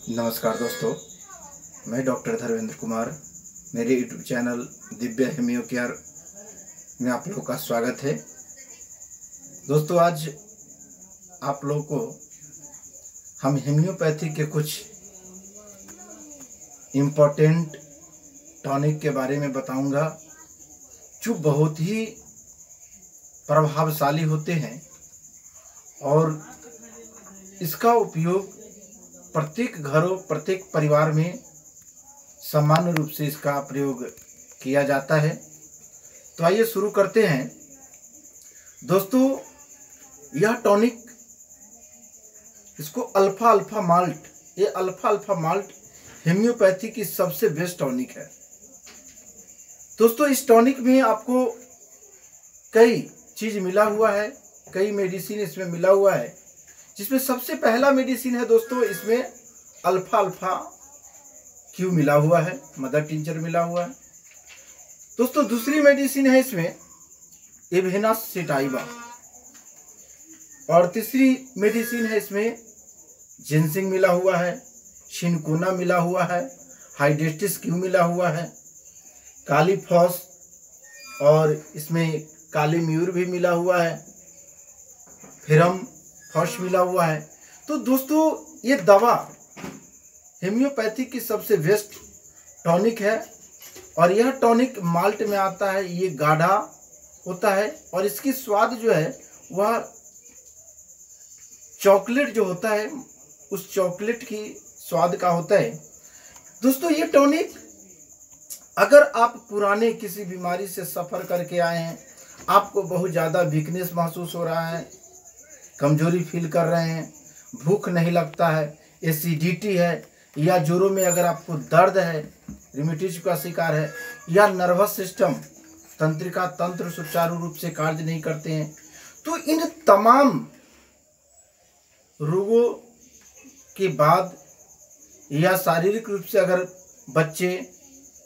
नमस्कार दोस्तों, मैं डॉक्टर धर्मेंद्र कुमार। मेरे यूट्यूब चैनल दिव्य हेमियो केयर में आप लोगों का स्वागत है। दोस्तों, आज आप लोगों को हम हेमियोपैथी के कुछ इम्पोर्टेंट टॉनिक के बारे में बताऊँगा, जो बहुत ही प्रभावशाली होते हैं और इसका उपयोग प्रत्येक घरों, प्रत्येक परिवार में सामान्य रूप से इसका प्रयोग किया जाता है। तो आइए शुरू करते हैं। दोस्तों, यह टॉनिक, इसको अल्फ़ा अल्फ़ा माल्ट, ये अल्फ़ा अल्फ़ा माल्ट हेम्योपैथी की सबसे बेस्ट टॉनिक है। दोस्तों, इस टॉनिक में आपको कई चीज़ मिला हुआ है, कई मेडिसिन इसमें मिला हुआ है। जिसमें सबसे पहला मेडिसिन है दोस्तों, इसमें अल्फ़ा अल्फ़ा क्यू मिला हुआ है, मदर टिंचर मिला हुआ है। दोस्तों, दूसरी मेडिसिन है इसमें एवेना सिटाइबा और तीसरी मेडिसिन है इसमें जिनसिंग मिला हुआ है, शिनकोना मिला हुआ है हाइड्रेटिस क्यू मिला हुआ है काली फॉस और इसमें काली म्यूर भी मिला हुआ है फिर हम फर्श मिला हुआ है। तो दोस्तों, ये दवा हेम्योपैथी की सबसे बेस्ट टॉनिक है और यह टॉनिक माल्ट में आता है, ये गाढ़ा होता है और इसकी स्वाद जो है, वह चॉकलेट जो होता है, उस चॉकलेट की स्वाद का होता है। दोस्तों, ये टॉनिक अगर आप पुराने किसी बीमारी से सफ़र करके आए हैं, आपको बहुत ज़्यादा वीकनेस महसूस हो रहा है कमज़ोरी फील कर रहे हैं, भूख नहीं लगता है एसिडिटी है, या जोरों में अगर आपको दर्द है रिमिटिज का शिकार है, या नर्वस सिस्टम तंत्रिका तंत्र सुचारू रूप से कार्य नहीं करते हैं तो इन तमाम रोगों के बाद या शारीरिक रूप से अगर बच्चे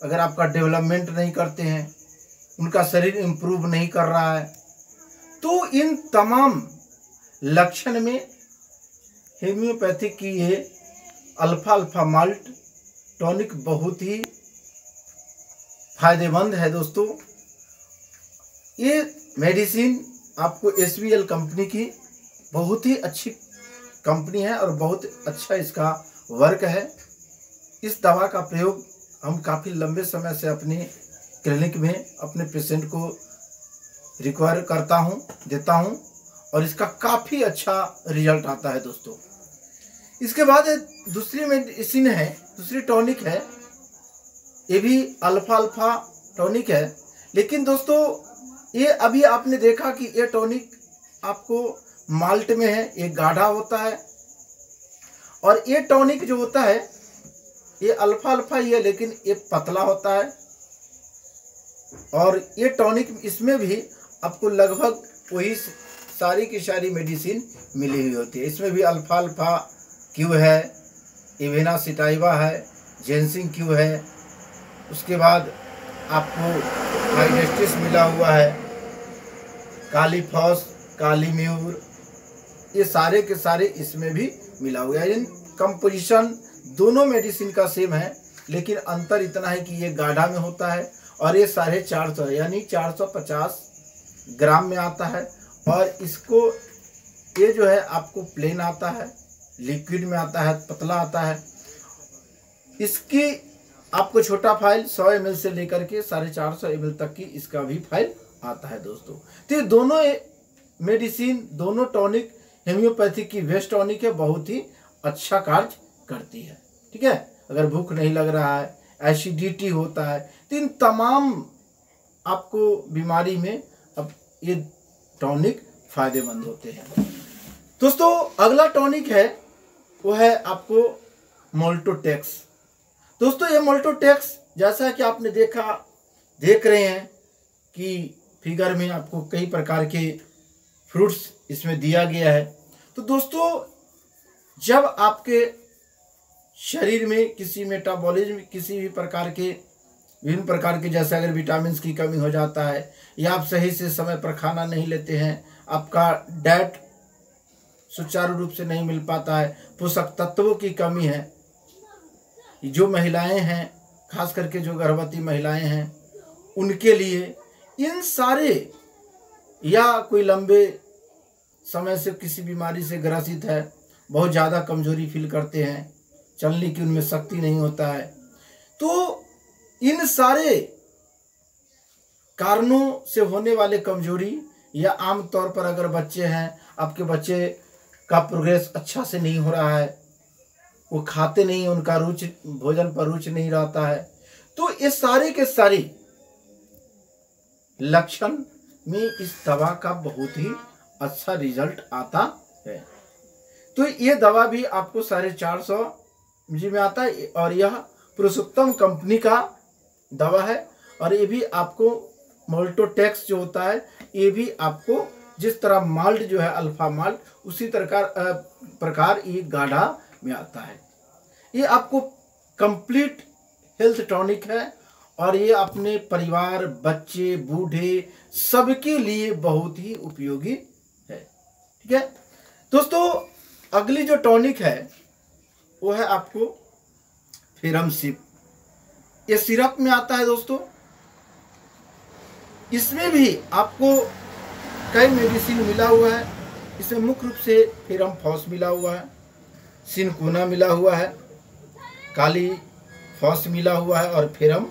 अगर आपका डेवलपमेंट नहीं करते हैं, उनका शरीर इम्प्रूव नहीं कर रहा है तो इन तमाम लक्षण में हेम्योपैथिक की ये अल्फ़ा अल्फ़ा माल्ट टॉनिक बहुत ही फ़ायदेमंद है दोस्तों। ये मेडिसिन आपको एस कंपनी की बहुत ही अच्छी कंपनी है और बहुत अच्छा इसका वर्क है। इस दवा का प्रयोग हम काफ़ी लंबे समय से अपने क्लिनिक में अपने पेशेंट को रिक्वायर करता हूँ, देता हूँ। और इसका काफ़ी अच्छा रिज़ल्ट आता है दोस्तों। इसके बाद दूसरी मेडिसिन है, दूसरी टॉनिक है। ये भी अल्फ़ा अल्फ़ा टॉनिक है। लेकिन दोस्तों, ये अभी आपने देखा कि ये टॉनिक आपको माल्ट में है, ये गाढ़ा होता है। और ये टॉनिक जो होता है, ये अल्फ़ा अल्फ़ा ही है, लेकिन ये पतला होता है। और ये टॉनिक इसमें भी आपको लगभग वही सारी की सारी मेडिसिन मिली हुई होती है। इसमें भी अल्फ़ा अल्फ़ा क्यू है इवेना सिटाइवा है जेंसिंग क्यू है। उसके बाद आपको हाइडेस्टिस मिला हुआ है, काली फॉस, काली म्यूर, ये सारे के सारे इसमें भी मिला हुआ है। इन कंपोजिशन दोनों मेडिसिन का सेम है, लेकिन अंतर इतना है कि ये गाढ़ा में होता है और ये साढ़े चार सौ यानी चार सौ पचास ग्राम में आता है। और इसको, ये जो है, आपको प्लेन आता है लिक्विड में आता है, पतला आता है। इसकी, आपको छोटा फ़ाइल 100 एम से लेकर के साढ़े चार सौ एम तक की इसका भी फ़ाइल आता है दोस्तों। तो दोनों मेडिसिन दोनों टॉनिक हेम्योपैथिक की वेस्ट टॉनिक है, बहुत ही अच्छा कार्य करती है। ठीक है? अगर भूख नहीं लग रहा है एसिडिटी होता है तो इन तमाम आपको बीमारी में अब ये टॉनिक फ़ायदेमंद होते हैं। दोस्तों, अगला टॉनिक है, वो है आपको मोल्टोटेक्स दोस्तों, ये मोल्टोटेक्स जैसा कि आपने देखा, देख रहे हैं कि फिगर में आपको कई प्रकार के फ्रूट्स इसमें दिया गया है। तो दोस्तों, जब आपके शरीर में किसी मेटाबॉलिज्म किसी भी प्रकार के विभिन्न प्रकार के जैसे अगर विटामिन की कमी हो जाता है, या आप सही से समय पर खाना नहीं लेते हैं, आपका डाइट सुचारू रूप से नहीं मिल पाता है, पोषक तत्वों की कमी है। जो महिलाएँ हैं, खास करके जो गर्भवती महिलाएँ हैं, उनके लिए इन सारे या कोई लंबे समय से किसी बीमारी से ग्रसित है, बहुत ज़्यादा कमज़ोरी फील करते हैं, चलने की उनमें शक्ति नहीं होता है। तो इन सारे कारणों से होने वाले कमज़ोरी या आम तौर पर अगर बच्चे हैं, आपके बच्चे का प्रोग्रेस अच्छा से नहीं हो रहा है, वो खाते नहीं, उनका रुचि, भोजन पर रुचि नहीं रहता है तो ये सारे के सारे लक्षण में इस दवा का बहुत ही अच्छा रिज़ल्ट आता है। तो ये दवा भी आपको साढ़े चार सौ जी में आता है और यह पुरुषोत्तम कंपनी का दवा है और ये भी आपको मोल्टोटेक्स जो होता है, ये भी आपको जिस तरह माल्ट जो है अल्फ़ा माल्ट उसी तरह प्रकार ये गाढ़ा में आता है। ये आपको कंप्लीट हेल्थ टॉनिक है और ये अपने परिवार, बच्चे, बूढ़े सबके लिए बहुत ही उपयोगी है। ठीक है? दोस्तों, अगली जो टॉनिक है, वो है आपको फिरम सिप। ये सिरप में आता है दोस्तों। इसमें भी आपको कई मेडिसिन मिला हुआ है। इसमें मुख्य रूप से फिरम फॉस मिला हुआ है, सिनकोना मिला हुआ है काली फॉस मिला हुआ है और फिरम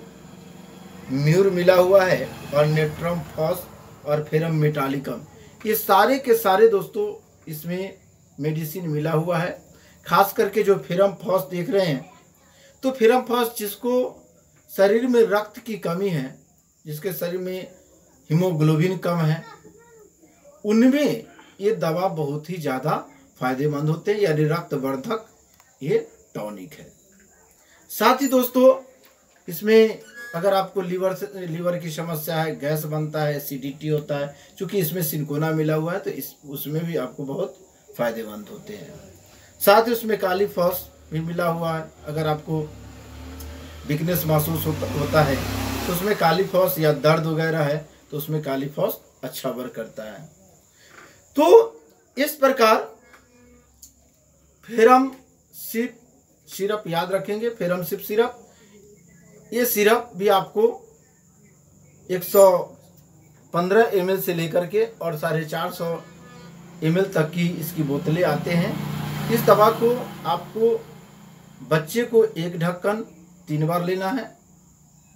म्यूर मिला हुआ है और नेट्रम फॉस और फिरम मेटालिकम ये सारे के सारे दोस्तों, इसमें मेडिसिन मिला हुआ है। खास करके जो फिरम फॉस देख रहे हैं तो फिरम फॉस जिसको शरीर में रक्त की कमी है, जिसके शरीर में हीमोग्लोबिन कम है, उनमें ये दवा बहुत ही ज़्यादा फ़ायदेमंद होते हैं, यानी रक्तवर्धक ये टॉनिक है। साथ ही दोस्तों, इसमें अगर आपको लीवर से, लीवर की समस्या है, गैस बनता है, एसिडिटी होता है क्योंकि इसमें सिंकोना मिला हुआ है तो इस, उसमें भी आपको बहुत फ़ायदेमंद होते हैं। साथ ही उसमें काली फॉस भी मिला हुआ है, अगर आपको वीकनेस महसूस होता, है। तो उसमें काली फॉस या दर्द वगैरह है तो उसमें काली फॉस अच्छा वर्क करता है। तो इस प्रकार फेरम सिप सिरप याद रखेंगे फेरम सिप सिरप। ये सिरप भी आपको 115 ml से लेकर के और साढ़े चार सौ एम तक की इसकी बोतलें आते हैं। इस दवा को आपको बच्चे को एक ढक्कन तीन बार लेना है।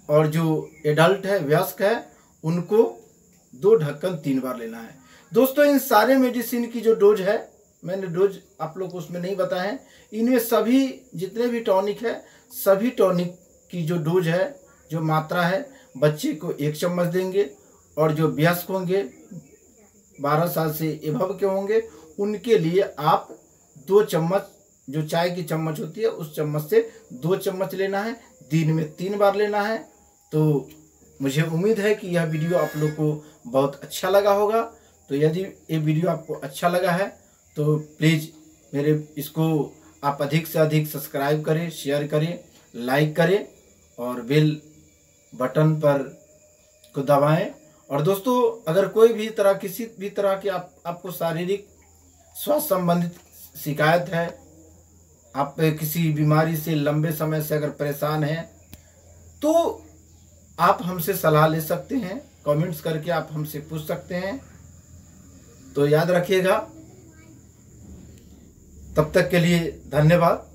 और जो एडल्ट है, व्यस्क है, उनको दो ढक्कन तीन बार लेना है। दोस्तों, इन सारे मेडिसिन की जो डोज है, मैंने डोज आप लोग को उसमें नहीं बताया है। इनमें सभी, जितने भी टॉनिक है, सभी टॉनिक की जो डोज है, जो मात्रा है, बच्चे को एक चम्मच देंगे। और जो व्यस्क होंगे, बारह साल से एभव के होंगे, उनके लिए आप दो चम्मच जो चाय की चम्मच होती है, उस चम्मच से दो चम्मच लेना है, दिन में तीन बार लेना है। तो मुझे उम्मीद है कि यह वीडियो आप लोग को बहुत अच्छा लगा होगा। तो यदि ये वीडियो आपको अच्छा लगा है तो प्लीज़ मेरे इसको आप अधिक से अधिक सब्सक्राइब करें, शेयर करें, लाइक करें और बेल बटन पर को दबाएँ। और दोस्तों, अगर कोई भी तरह, किसी भी तरह की आप, आपको शारीरिक स्वास्थ्य संबंधित शिकायत है आप किसी बीमारी से लंबे समय से अगर परेशान हैं तो आप हमसे सलाह ले सकते हैं कमेंट्स करके आप हमसे पूछ सकते हैं। तो याद रखिएगा। तब तक के लिए धन्यवाद।